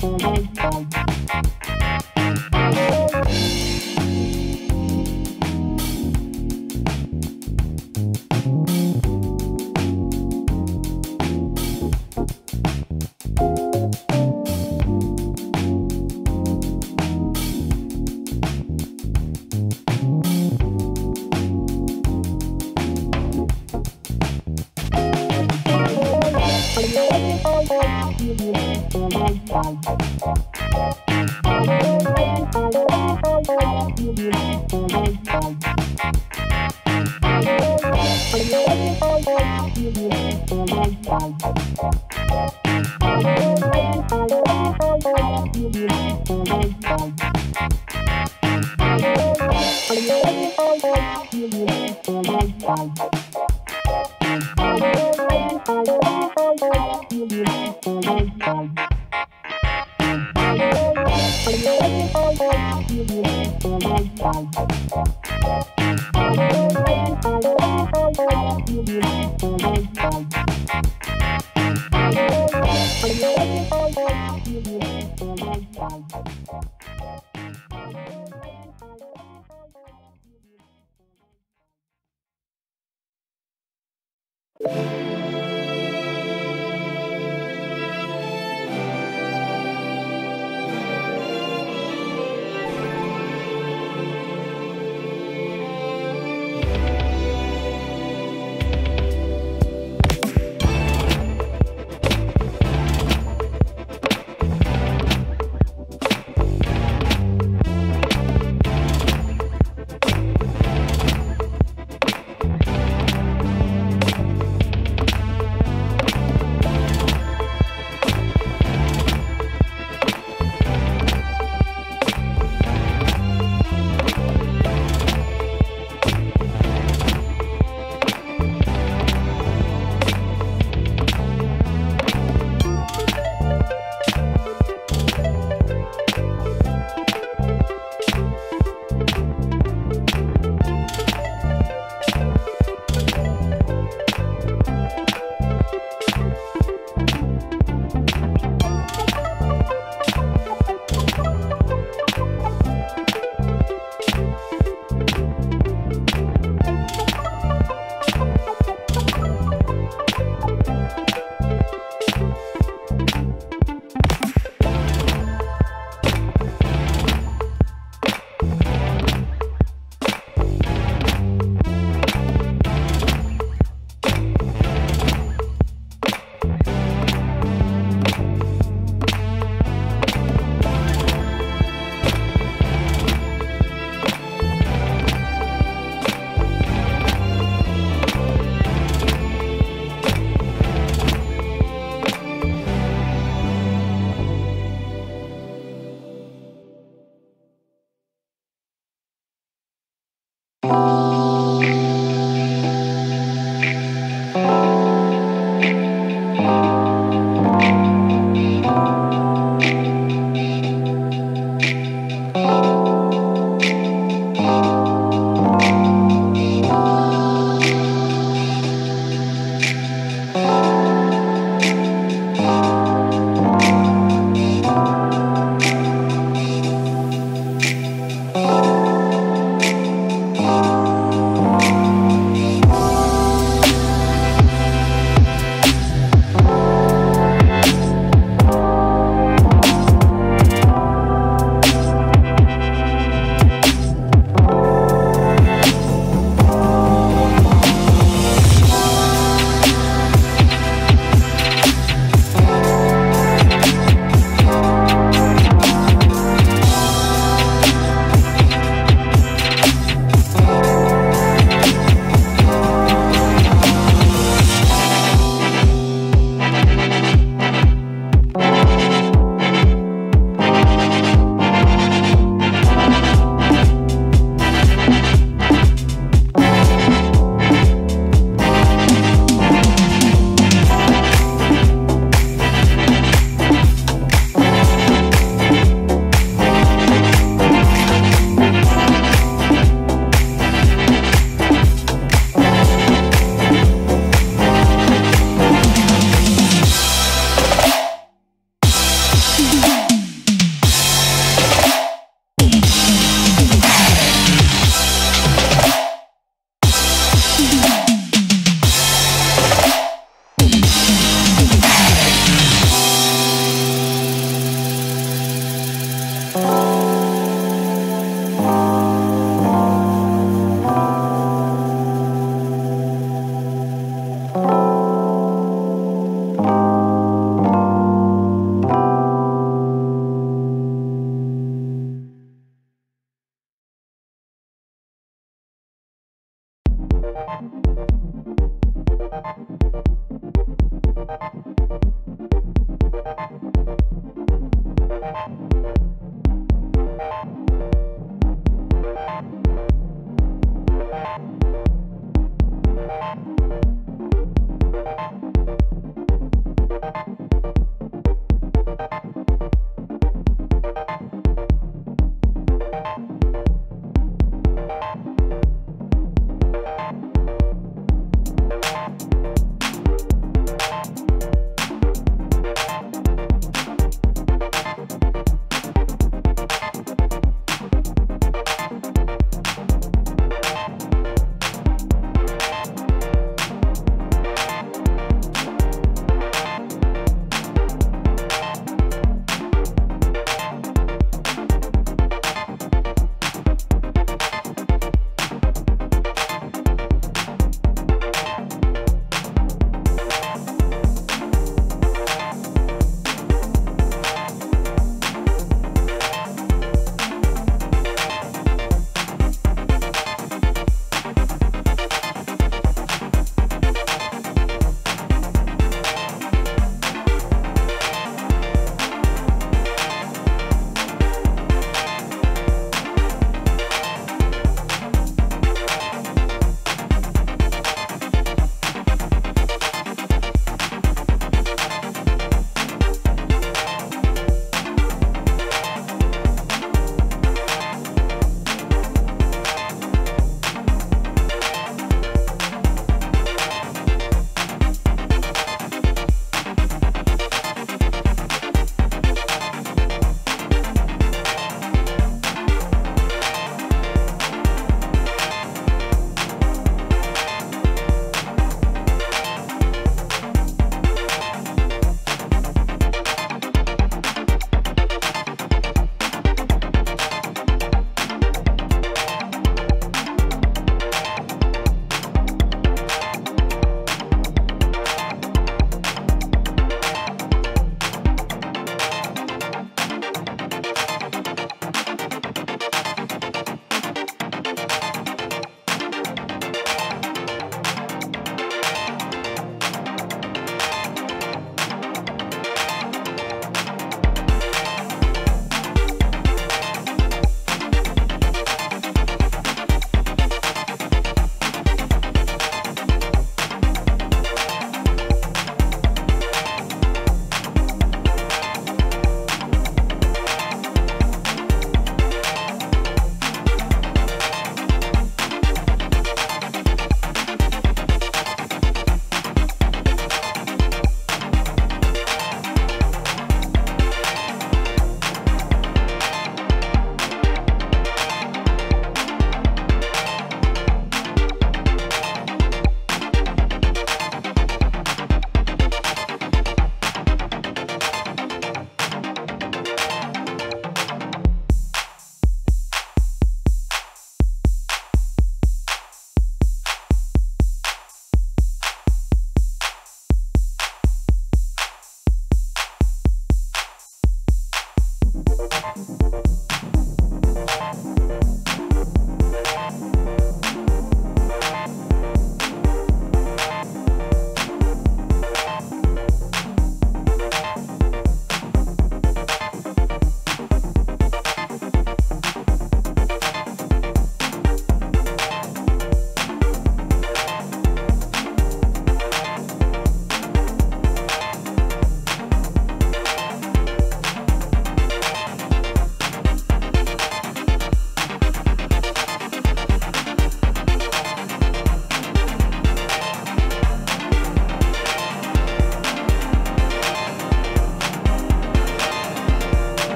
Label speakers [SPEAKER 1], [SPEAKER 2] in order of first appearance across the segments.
[SPEAKER 1] Thank you.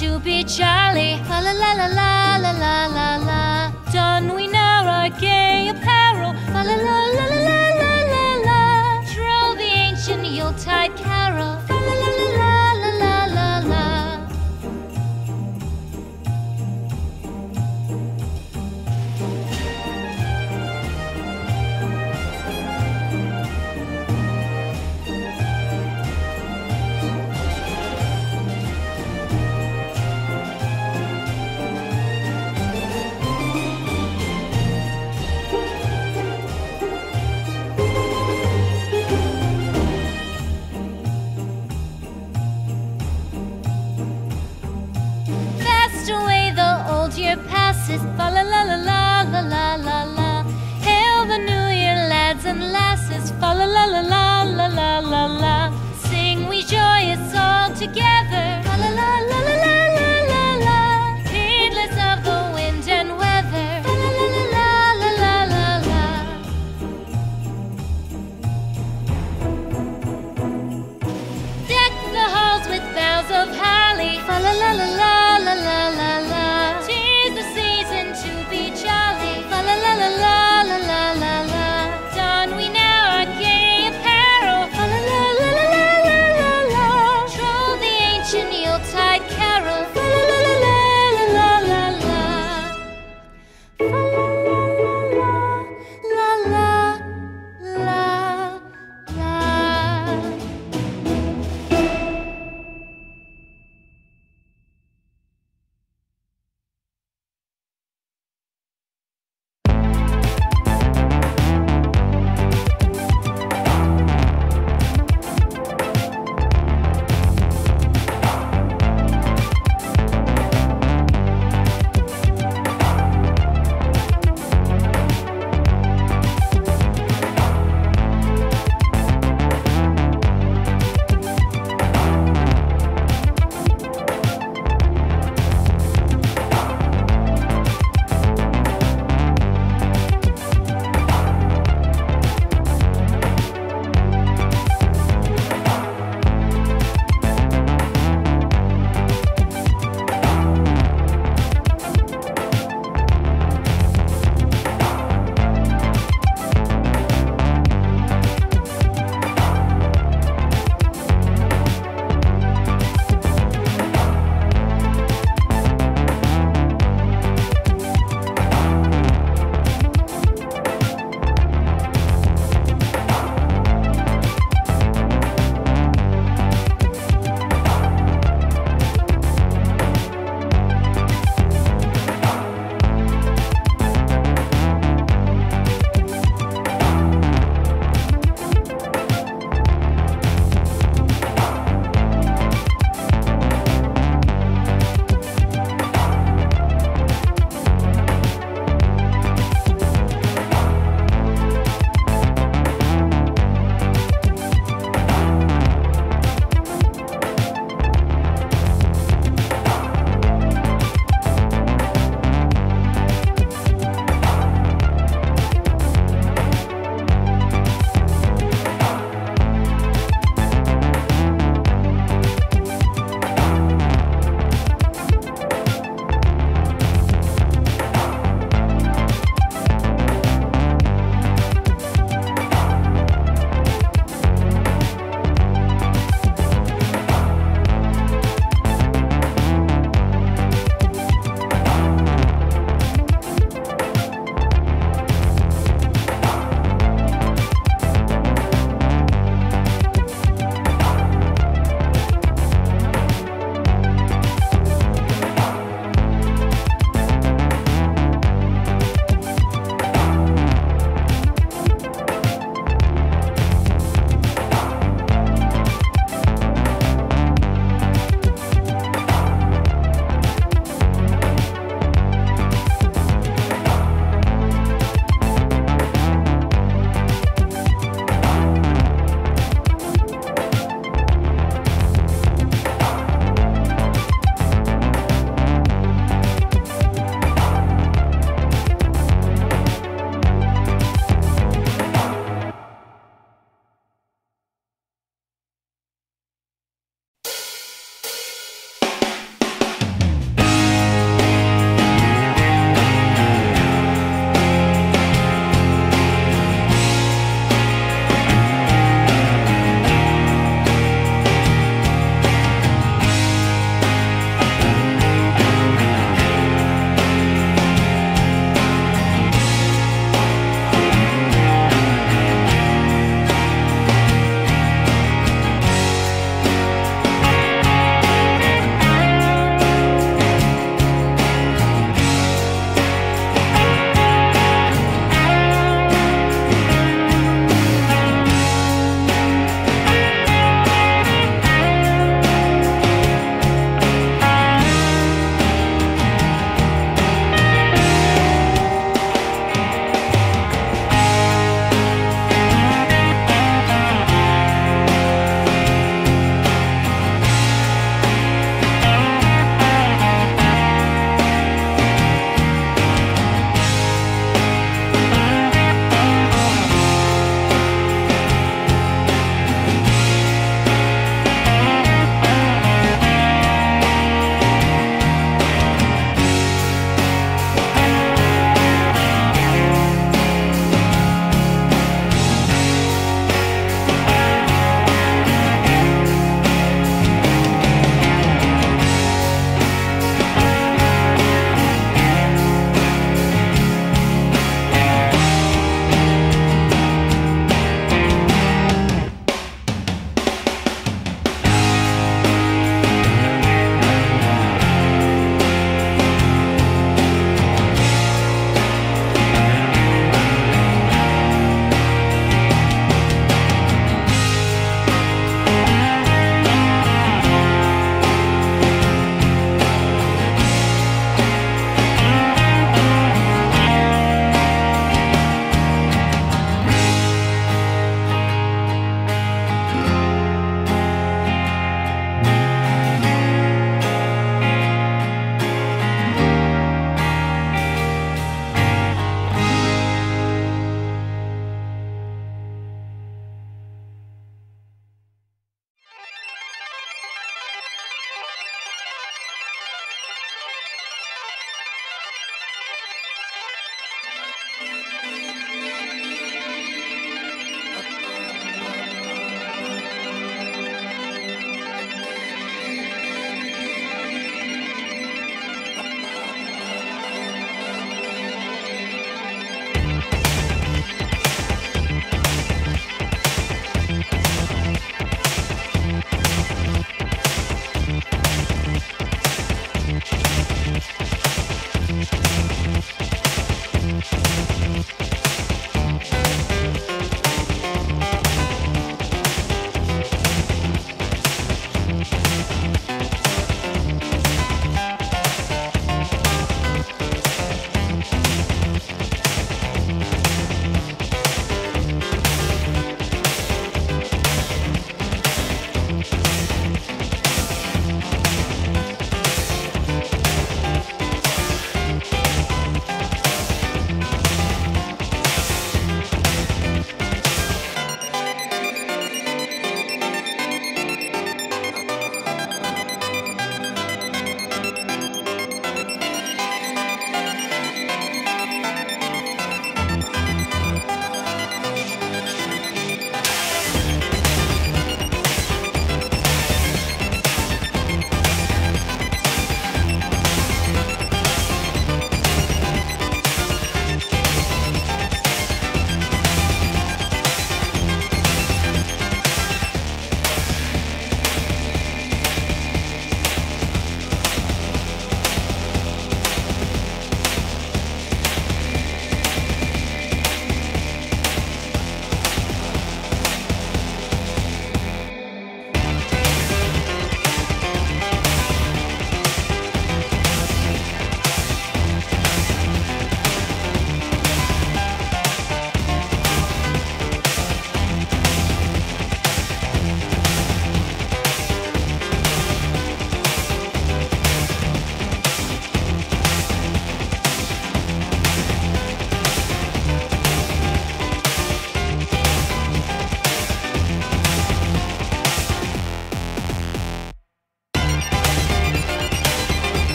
[SPEAKER 1] to be jolly. La la la la la la la la. Don't we know our gay apparel? La la la. la la la